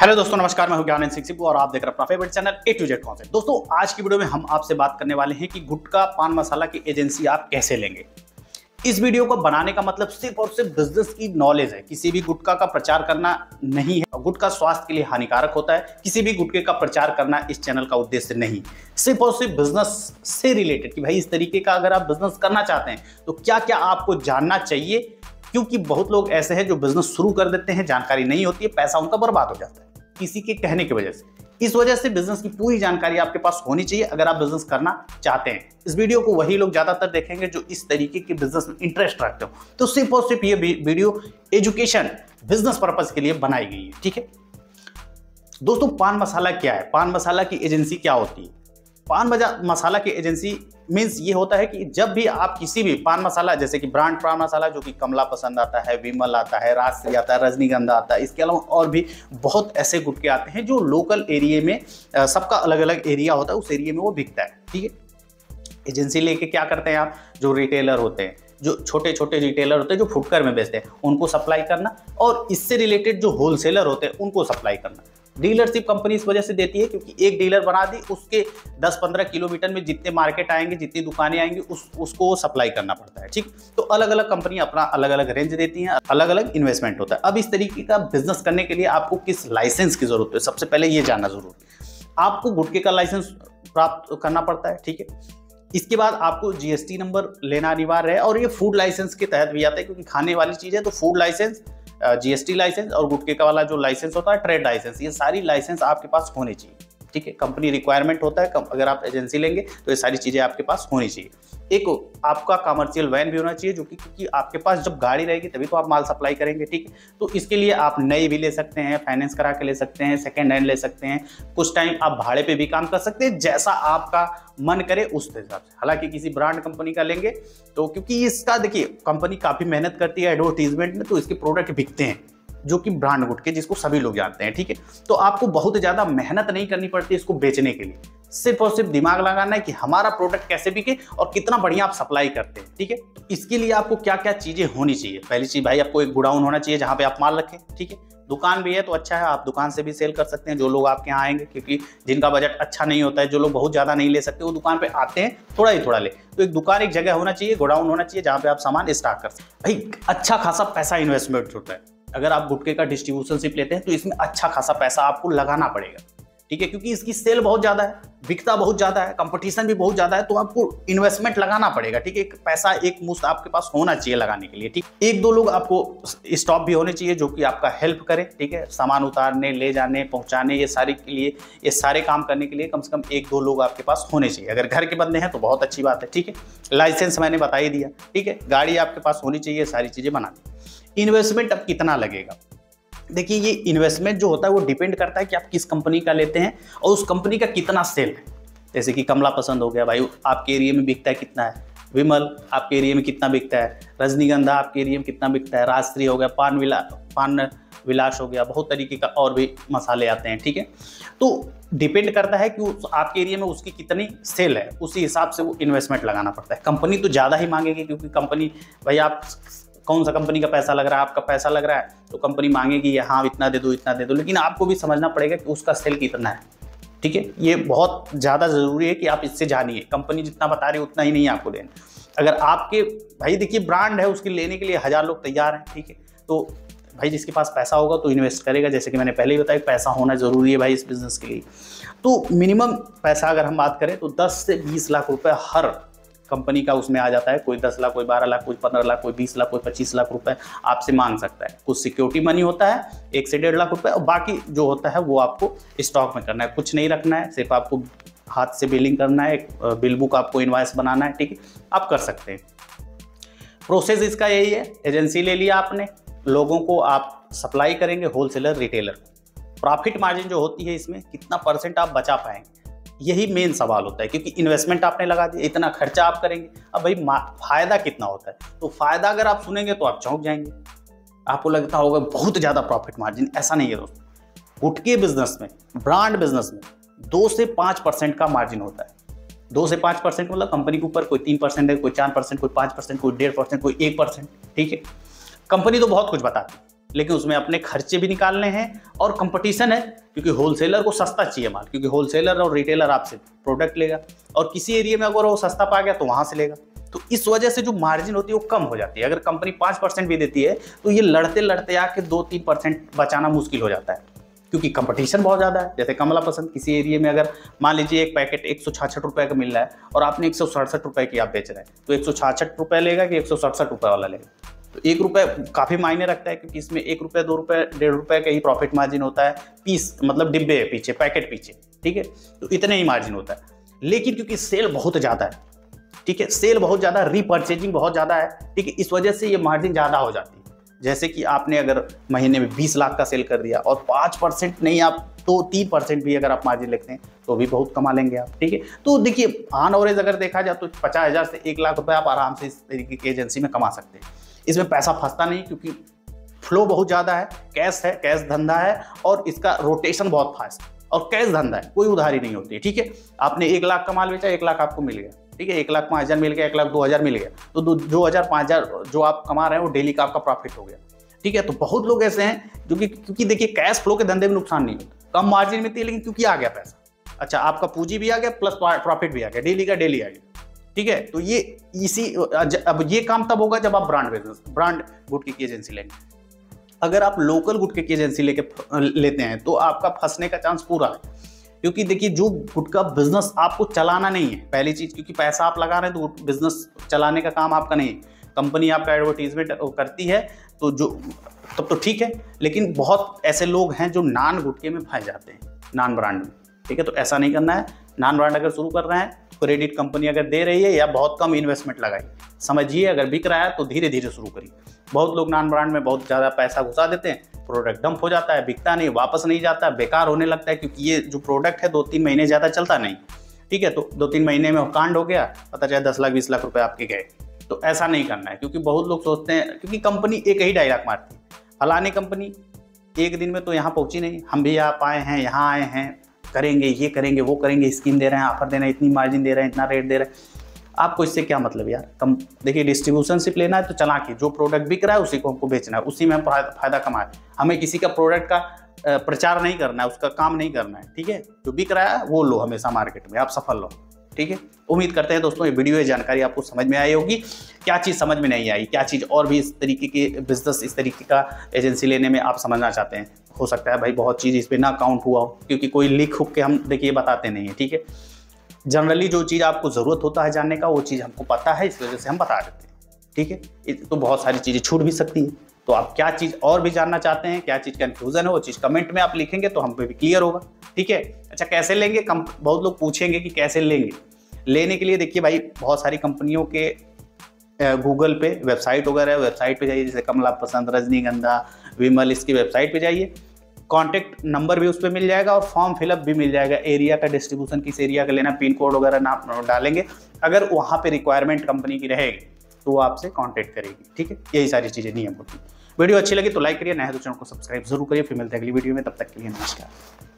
Hello दोस्तों, नमस्कार, मैं हूँ ज्ञान सिंह और आप देख रहे हैं अपना favourite channel A to Z concept दोस्तों, आज की वीडियो में हम आपसे बात करने वाले हैं कि गुटका पान मसाला की एजेंसी आप कैसे लेंगे। इस वीडियो को बनाने का मतलब सिर्फ़ और सिर्फ़ बिज़नेस की नॉलेज है। किसी भी गुटका का प्रचार करना नहीं है। गुटका स्वास्थ्य के लिए हानिकारक होता है। किसी भी गुटके का प्रचार करना इस चैनल का उद्देश्य नहीं। सिर्फ़ और सिर्फ़ बिज़नेस से रिलेटेड कि भाई, इस तरीके का अगर आप बिज़नेस करना चाहते हैं तो क्या क्या आपको जानना चाहिए? क्योंकि बहुत लोग ऐसे हैं जो बिज़नेस शुरू कर देते हैं, जानकारी नहीं होती है, पैसा उनका बर्बाद हो जाता है। किसी के कहने की वजह से। इस वजह से बिज़नेस की पूरी जानकारी आपके पास होनी चाहिए अगर आप बिज़नेस करना चाहते हैं। इस वीडियो को वही लोग ज़्यादातर देखेंगे जो इस तरीके के बिज़नेस में इंटरेस्ट रखते हो। तो सिर्फ़ और सिर्फ़ ये वीडियो एजुकेशन बिज़नेस पर्पज के लिए बनाई गई है, ठीक है? दोस्तों, पान मसाला क्या है? पान मसाला की एजेंसी क्या होती है? पान मसाला की एजेंसी मीन्स ये होता है कि जब भी आप किसी भी पान मसाला, जैसे कि ब्रांड पान मसाला, जो कि कमला पसंद आता है, विमल आता है, राजश्री आता है, रजनीगंधा आता है, इसके अलावा और भी बहुत ऐसे गुटके आते हैं जो लोकल एरिए में सबका अलग अलग एरिया होता है, उस एरिए में वो बिकता है, ठीक है? एजेंसी लेके क्या करते हैं आप? जो रिटेलर होते हैं, जो छोटे छोटे रिटेलर होते हैं, जो फुटकर में बेचते हैं, उनको सप्लाई करना और इससे रिलेटेड जो होलसेलर होते हैं, उनको सप्लाई करना। डीलरशिप कंपनी इस वजह से देती है क्योंकि एक डीलर बना दी, उसके 10-15 किलोमीटर में जितने मार्केट आएँगे, जितनी दुकानें आएँगी, उस, उसको सप्लाई करना पड़ता है, ठीक? तो अलग अलग कंपनी अपना अलग अलग रेंज देती हैं अलग अलग इन्वेस्टमेंट होता है। अब इस तरीके का बिज़नेस करने के लिए आपको किस लाइसेंस की ज़रूरत है, सबसे पहले ये जानना ज़रूरी आपको गुटके का लाइसेंस प्राप्त करना पड़ता है, ठीक है? इसके बाद आपको जीएसटी नंबर लेना अनिवार्य है और ये फ़ूड लाइसेंस के तहत भी आता है, क्योंकि खाने वाली चीज़ है तो फ़ूड लाइसेंस जीएसटी लाइसेंस और गुटके का वाला जो लाइसेंस होता है ट्रेड लाइसेंस ये सारी लाइसेंस आपके पास होने चाहिए। ठीक है कंपनी रिक्वायरमेंट होता है अगर आप एजेंसी लेंगे तो ये सारी चीज़ें आपके पास होनी चाहिए। एक, आपका कमर्शियल वैन भी होना चाहिए, जो कि, क्योंकि आपके पास जब गाड़ी रहेगी, तभी तो आप माल सप्लाई करेंगे, ठीक है? तो इसके लिए आप नई भी ले सकते हैं फाइनेंस करा के ले सकते हैं सेकेंड हैंड ले सकते हैं। कुछ टाइम आप भाड़े पे भी काम कर सकते हैं, जैसा आपका मन करे, उस हिसाब से। हालाँकि किसी ब्रांड कंपनी का लेंगे तो क्योंकि इसका, देखिए कंपनी काफ़ी मेहनत करती है एडवर्टीजमेंट में तो इसके प्रोडक्ट बिकते हैं। जो कि ब्रांड गुटके जिसको सभी लोग जानते हैं, ठीक है? तो आपको बहुत ज़्यादा मेहनत नहीं करनी पड़ती इसको बेचने के लिए। सिर्फ़ और सिर्फ़ दिमाग लगाना है कि हमारा प्रोडक्ट कैसे बिके और कितना बढ़िया आप सप्लाई करते हैं, ठीक है? तो इसके लिए आपको क्या क्या चीज़ें होनी चाहिए? पहली चीज़ भाई, आपको एक गुडाउन होना चाहिए जहाँ पे आप माल रखें, ठीक है? दुकान भी है तो अच्छा है, आप दुकान से भी सेल कर सकते हैं, जो लोग आपके यहाँ आएँगे, क्योंकि जिनका बजट अच्छा नहीं होता है, जो लोग बहुत ज़्यादा नहीं ले सकते, वो दुकान पे आते हैं, थोड़ा ही थोड़ा ले। तो एक दुकान, एक जगह होना चाहिए, गोडाउन होना चाहिए, जहाँ पे आप सामान स्टार्ट कर सकते भाई अच्छा खासा पैसा इन्वेस्टमेंट होता है। अगर आप गुटके का डिस्ट्रीब्यूशनशिप लेते हैं तो इसमें अच्छा खासा पैसा आपको लगाना पड़ेगा। ठीक है? क्योंकि इसकी सेल बहुत ज़्यादा है, बिकता बहुत ज़्यादा है कंपटीशन भी बहुत ज़्यादा है तो आपको इन्वेस्टमेंट लगाना पड़ेगा। ठीक है? एक पैसा, एक मुश्त आपके पास होना चाहिए लगाने के लिए। ठीक? एक दो लोग आपको स्टॉप भी होने चाहिए, जो कि आपका हेल्प करे। ठीक है? सामान उतारने, ले जाने, पहुँचाने, ये सारे के लिए, ये सारे काम करने के लिए कम से कम एक दो लोग आपके पास होने चाहिए। अगर घर के बंदे हैं तो बहुत अच्छी बात है। ठीक है? लाइसेंस मैंने बता ही दिया। ठीक है? गाड़ी आपके पास होनी चाहिए, सारी चीज़ें बना दी। इन्वेस्टमेंट अब कितना लगेगा? देखिए, ये इन्वेस्टमेंट जो होता है, वो डिपेंड करता है कि आप किस कंपनी का लेते हैं और उस कंपनी का कितना सेल है। जैसे कि कमला पसंद हो गया, भाई, आपके एरिया में बिकता है कितना है? विमल, आपके एरिया में कितना बिकता है? रजनीगंधा आपके एरिया में कितना बिकता है? राजश्री हो गया, पान विला, पान विलास हो गया, बहुत तरीके का और भी मसाले आते हैं, ठीक है? तो डिपेंड करता है कि उस, आपके एरिया में उसकी कितनी सेल है, उसी हिसाब से वो इन्वेस्टमेंट लगाना पड़ता है। कंपनी तो ज़्यादा ही मांगेगी, क्योंकि कंपनी, भाई, आप कौन सा कंपनी का पैसा लग रहा है, आपका पैसा लग रहा है तो कंपनी मांगेगी हाँ इतना दे दो, इतना दे दो। लेकिन आपको भी समझना पड़ेगा कि उसका सेल कितना है। ठीक है? ये बहुत ज़्यादा ज़रूरी है कि आप इससे जानिए। कंपनी जितना बता रही है, उतना ही नहीं आपको देना। अगर आपके, भाई देखिए, ब्रांड है, उसके लेने के लिए हज़ार लोग तैयार हैं, ठीक है? तो भाई जिसके पास पैसा होगा तो इन्वेस्ट करेगा। जैसे कि मैंने पहले ही बताया, पैसा होना ज़रूरी है भाई इस बिज़नेस के लिए। तो मिनिमम पैसा अगर हम बात करें तो 10 से 20 लाख रुपए हर कंपनी का उसमें आ जाता है, कोई दस लाख, कोई बारह लाख, कोई पंद्रह लाख, कोई बीस लाख, कोई पच्चीस लाख रुपए आपसे मांग सकता है। कुछ सिक्योरिटी मनी होता है, एक से डेढ़ लाख रुपए, और बाकी जो होता है वो आपको स्टॉक में करना है। कुछ नहीं रखना है, सिर्फ़ आपको हाथ से बिलिंग करना है बिल बुक आपको इन्वाइस बनाना है, ठीक है? आप कर सकते हैं। प्रोसेस इसका यही है एजेंसी ले लिया आपने, लोगों को आप सप्लाई करेंगे होलसेलर रिटेलर प्रॉफिट मार्जिन जो होती है इसमें, कितना परसेंट आप बचा पाएँगे। यही मेन सवाल होता है, क्योंकि इन्वेस्टमेंट आपने लगा दिया, इतना खर्चा आप करेंगे। अब भाई फ़ायदा कितना होता है? तो फ़ायदा अगर आप सुनेंगे तो आप चौंक जाएँगे। आपको लगता होगा बहुत ज़्यादा प्रॉफिट मार्जिन ऐसा नहीं है दोस्तों। गुटके बिज़नेस में ब्रांड बिज़नेस में, दो से पाँच परसेंट का मार्जिन होता है। दो से पाँच परसेंट मतलब कंपनी के ऊपर कोई तीन परसेंट है, कोई चार परसेंट कोई पाँच परसेंट कोई डेढ़ परसेंट कोई एक परसेंट ठीक है? कंपनी तो बहुत कुछ बताती है। लेकिन उसमें अपने खर्चे भी निकालने हैं और कंपटीशन है, क्योंकि होलसेलर को सस्ता चाहिए माल, क्योंकि होलसेलर और रिटेलर आपसे प्रोडक्ट लेगा और किसी एरिया में अगर वो सस्ता पा गया तो वहाँ से लेगा। तो इस वजह से जो मार्जिन होती है वो कम हो जाती है। अगर कंपनी पाँच परसेंट भी देती है तो ये लड़ते लड़ते आके दो तीन परसेंट बचाना मुश्किल हो जाता है, क्योंकि कंपटीशन बहुत ज़्यादा है। जैसे कमला पसंद, किसी एरिया में अगर मान लीजिए एक पैकेट एक सौ छाछठ रुपये का मिल रहा है और आपने एक सौ सड़सठ रुपये की आप बेच रहे हैं तो एक सौ छाछठ रुपये लेगा कि एक सौ सड़सठ रुपये वाला लेगा? एक रुपये काफ़ी मायने रखता है, क्योंकि इसमें एक रुपये दो रुपये डेढ़ रुपये का ही प्रॉफिट मार्जिन होता है पीस मतलब डिब्बे है पीछे पैकेट पीछे, ठीक है? तो इतने ही मार्जिन होता है। लेकिन क्योंकि सेल बहुत ज़्यादा है, ठीक है? सेल बहुत ज़्यादा रीपर्चेजिंग बहुत ज़्यादा है, ठीक है? इस वजह से ये मार्जिन ज़्यादा हो जाती है। जैसे कि आपने अगर महीने में 20 लाख का सेल कर दिया और 5 परसेंट नहीं, आप तो तीन परसेंट भी अगर आप मार्जिन लेते हैं तो भी बहुत कमा लेंगे आप, ठीक है? तो देखिए, ऑन एवरेज अगर देखा जाए तो पचास हज़ार से एक लाख रुपये आप आराम से इस तरीके की एजेंसी में कमा सकते हैं। इसमें पैसा फंसता नहीं क्योंकि फ्लो बहुत ज़्यादा है, कैश है, कैश धंधा है और इसका रोटेशन बहुत फास्ट। और कैश धंधा है, कोई उधारी नहीं होती है ठीक है? आपने एक लाख का माल बेचा एक लाख आपको मिल गया। ठीक है एक लाख पाँच हज़ार मिल गया एक लाख दो हज़ार मिल गया। तो दो, हज़ार पाँच हज़ार जो आप कमा रहे हैं वो डेली का आपका प्रॉफिट हो गया। ठीक है तो बहुत लोग ऐसे हैं जो कि क्योंकि देखिए कैश फ्लो के धंधे में नुकसान नहीं होता। कम मार्जिन में थी लेकिन क्योंकि आ गया पैसा। अच्छा आपका पूंजी भी आ गया प्लस प्रॉफिट भी आ गया डेली का डेली आ गया। ठीक है तो ये इसी अब ये काम तब होगा जब आप ब्रांड बिज़नेस ब्रांड गुटके की एजेंसी लेंगे। अगर आप लोकल गुटके की एजेंसी लेके लेते हैं तो आपका फंसने का चांस पूरा है। क्योंकि देखिए, जो गुटका बिज़नेस आपको चलाना नहीं है, पहली चीज़, क्योंकि पैसा आप लगा रहे हैं तो बिज़नेस चलाने का काम आपका नहीं है। कंपनी आपका एडवर्टीजमेंट करती है तो जो, तब तो ठीक है, लेकिन बहुत ऐसे लोग हैं जो नान गुटके में फंस जाते हैं, नान ब्रांड में। ठीक है तो ऐसा नहीं करना है। नान ब्रांड अगर शुरू कर रहे हैं क्रेडिट कंपनी अगर दे रही है या बहुत कम इन्वेस्टमेंट लगाई। समझिए, अगर बिक रहा है तो धीरे धीरे शुरू करिए। बहुत लोग नॉन ब्रांड में बहुत ज़्यादा पैसा घुसा देते हैं प्रोडक्ट डंप हो जाता है, बिकता नहीं, वापस नहीं जाता, बेकार होने लगता है, क्योंकि ये जो प्रोडक्ट है दो तीन महीने ज़्यादा चलता नहीं। ठीक है तो दो तीन महीने में कांड हो गया, पता चला दस लाख, बीस लाख रुपए आपके गए। तो ऐसा नहीं करना है, क्योंकि बहुत लोग सोचते हैं, क्योंकि कंपनी एक ही डायलॉग मारती है। फलानी कंपनी, एक दिन में तो यहाँ पहुँची नहीं, हम भी आप आए हैं, यहाँ आए हैं करेंगे, ये करेंगे, वो करेंगे स्कीम दे रहे हैं ऑफ़र दे रहे हैं, इतनी मार्जिन दे रहे हैं, इतना रेट दे रहे हैं। आपको इससे क्या मतलब यार? कम देखिए डिस्ट्रीब्यूशन डिस्ट्रीब्यूशनशिप लेना है तो चला के जो प्रोडक्ट बिक रहा है उसी को हमको बेचना है, उसी में हम फ़ायदा कमाए हमें किसी का प्रोडक्ट का प्रचार नहीं करना है, उसका काम नहीं करना है, ठीक है? जो बिक रहा है, वो लो हमेशा मार्केट में, आप सफल लो ठीक है? उम्मीद करते हैं दोस्तों, ये वीडियो ये जानकारी आपको समझ में आई होगी। क्या चीज़ समझ में नहीं आई? क्या चीज़ और भी इस तरीके के बिज़नेस इस तरीके का एजेंसी लेने में आप समझना चाहते हैं? हो सकता है भाई बहुत चीज़ इस पर ना काउंट हुआ हो, क्योंकि कोई लिख हुक के हम, देखिए बताते नहीं है, ठीक है? जनरली जो चीज़ आपको ज़रूरत होता है जानने का, वो चीज़ हमको पता है, इस वजह से हम बता देते हैं, ठीक है? तो बहुत सारी चीज़ें छूट भी सकती हैं। तो आप क्या चीज़ और भी जानना चाहते हैं, क्या चीज़ कन्फ्यूज़न है, वो चीज़ कमेंट में आप लिखेंगे तो हम पे भी क्लियर होगा, ठीक है? अच्छा कैसे लेंगे? कम, बहुत लोग पूछेंगे कि कैसे लेंगे? लेने के लिए देखिए भाई, बहुत सारी कंपनियों के गूगल पे वेबसाइट वगैरह वेबसाइट पे जाइए, जैसे कमला पसंद रजनीगंधा विमल, इसकी वेबसाइट पे जाइए। कॉन्टैक्ट नंबर भी उस पर मिल जाएगा और फॉर्म फिलअप भी मिल जाएगा। एरिया का डिस्ट्रीब्यूशन किस एरिया का लेना पिन कोड वगैरह नाम डालेंगे। अगर वहाँ पे रिक्वायरमेंट कंपनी की रहेगी तो वो आपसे कॉन्टैक्ट करेगी, ठीक है? यही सारी चीज़ें, नियम होती वीडियो अच्छी लगी तो लाइक करिए नया तो चैनल को सब्सक्राइब ज़रूर करिए। फिर मिलते हैं अगली वीडियो में, तब तक के लिए नमस्कार।